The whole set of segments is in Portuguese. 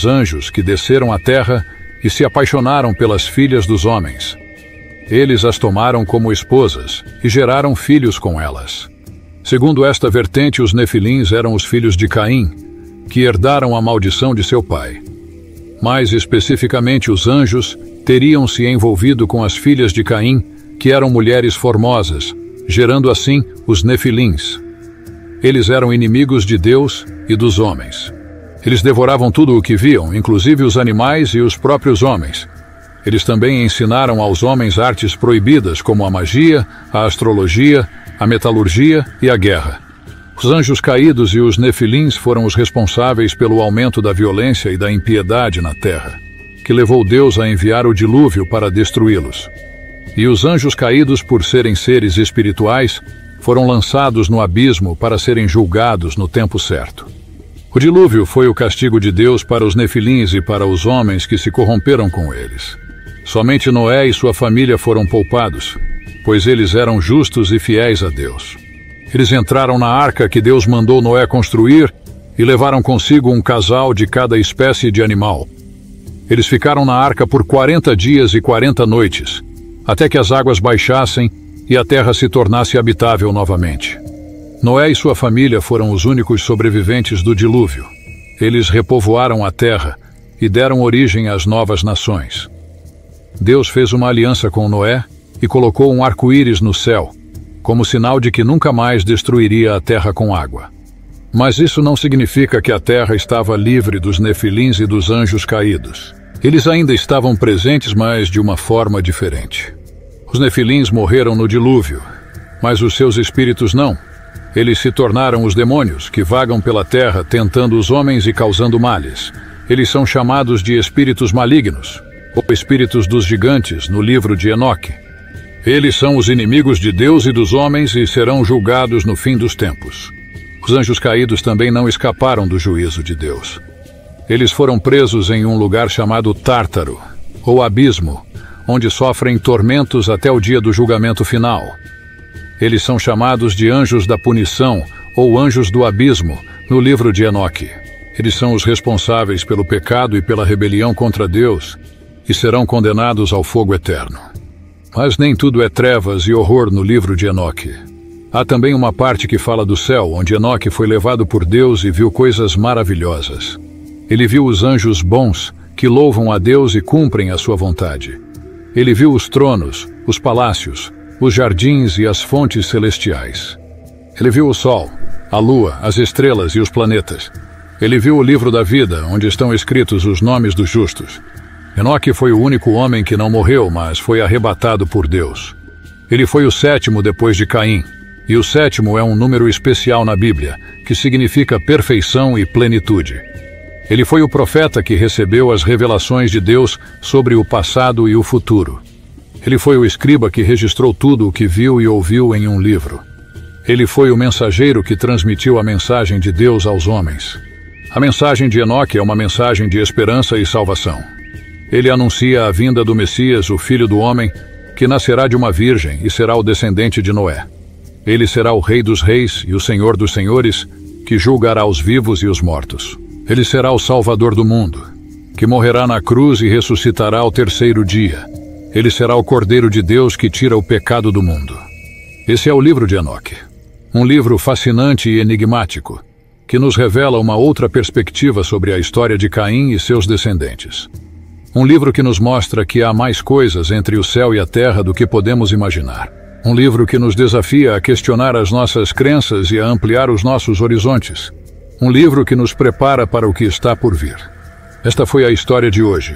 os anjos que desceram à terra e se apaixonaram pelas filhas dos homens. Eles as tomaram como esposas e geraram filhos com elas. Segundo esta vertente, os nefilins eram os filhos de Caim, que herdaram a maldição de seu pai. Mais especificamente, os anjos teriam se envolvido com as filhas de Caim, que eram mulheres formosas, gerando assim os nefilins. Eles eram inimigos de Deus e dos homens. Eles devoravam tudo o que viam, inclusive os animais e os próprios homens. Eles também ensinaram aos homens artes proibidas, como a magia, a astrologia, a metalurgia e a guerra. Os anjos caídos e os nefilins foram os responsáveis pelo aumento da violência e da impiedade na terra, que levou Deus a enviar o dilúvio para destruí-los. E os anjos caídos, por serem seres espirituais, foram lançados no abismo para serem julgados no tempo certo. O dilúvio foi o castigo de Deus para os nefilins e para os homens que se corromperam com eles. Somente Noé e sua família foram poupados, pois eles eram justos e fiéis a Deus. Eles entraram na arca que Deus mandou Noé construir e levaram consigo um casal de cada espécie de animal. Eles ficaram na arca por quarenta dias e quarenta noites, até que as águas baixassem e a terra se tornasse habitável novamente. Noé e sua família foram os únicos sobreviventes do dilúvio. Eles repovoaram a terra e deram origem às novas nações. Deus fez uma aliança com Noé e colocou um arco-íris no céu como sinal de que nunca mais destruiria a terra com água. Mas isso não significa que a terra estava livre dos nefilins e dos anjos caídos. Eles ainda estavam presentes, mas de uma forma diferente. Os nefilins morreram no dilúvio, mas os seus espíritos não. Eles se tornaram os demônios que vagam pela terra tentando os homens e causando males. Eles são chamados de espíritos malignos, ou espíritos dos gigantes, no livro de Enoque. Eles são os inimigos de Deus e dos homens e serão julgados no fim dos tempos. Os anjos caídos também não escaparam do juízo de Deus. Eles foram presos em um lugar chamado Tártaro, ou Abismo, onde sofrem tormentos até o dia do julgamento final. Eles são chamados de anjos da punição ou anjos do abismo no livro de Enoque. Eles são os responsáveis pelo pecado e pela rebelião contra Deus e serão condenados ao fogo eterno. Mas nem tudo é trevas e horror no livro de Enoque. Há também uma parte que fala do céu, onde Enoque foi levado por Deus e viu coisas maravilhosas. Ele viu os anjos bons, que louvam a Deus e cumprem a sua vontade. Ele viu os tronos, os palácios, os jardins e as fontes celestiais. Ele viu o sol, a lua, as estrelas e os planetas. Ele viu o livro da vida, onde estão escritos os nomes dos justos. Enoque foi o único homem que não morreu, mas foi arrebatado por Deus. Ele foi o sétimo depois de Caim, e o sétimo é um número especial na Bíblia, que significa perfeição e plenitude. Ele foi o profeta que recebeu as revelações de Deus sobre o passado e o futuro. Ele foi o escriba que registrou tudo o que viu e ouviu em um livro. Ele foi o mensageiro que transmitiu a mensagem de Deus aos homens. A mensagem de Enoque é uma mensagem de esperança e salvação. Ele anuncia a vinda do Messias, o Filho do Homem, que nascerá de uma virgem e será o descendente de Noé. Ele será o Rei dos Reis e o Senhor dos Senhores, que julgará os vivos e os mortos. Ele será o Salvador do mundo, que morrerá na cruz e ressuscitará ao terceiro dia. Ele será o Cordeiro de Deus que tira o pecado do mundo. Esse é o livro de Enoque. Um livro fascinante e enigmático, que nos revela uma outra perspectiva sobre a história de Caim e seus descendentes. Um livro que nos mostra que há mais coisas entre o céu e a terra do que podemos imaginar. Um livro que nos desafia a questionar as nossas crenças e a ampliar os nossos horizontes. Um livro que nos prepara para o que está por vir. Esta foi a história de hoje.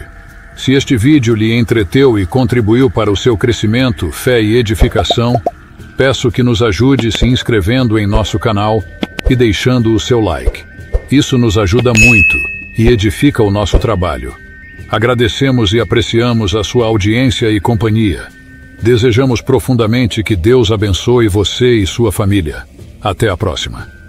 Se este vídeo lhe entreteu e contribuiu para o seu crescimento, fé e edificação, peço que nos ajude se inscrevendo em nosso canal e deixando o seu like. Isso nos ajuda muito e edifica o nosso trabalho. Agradecemos e apreciamos a sua audiência e companhia. Desejamos profundamente que Deus abençoe você e sua família. Até a próxima.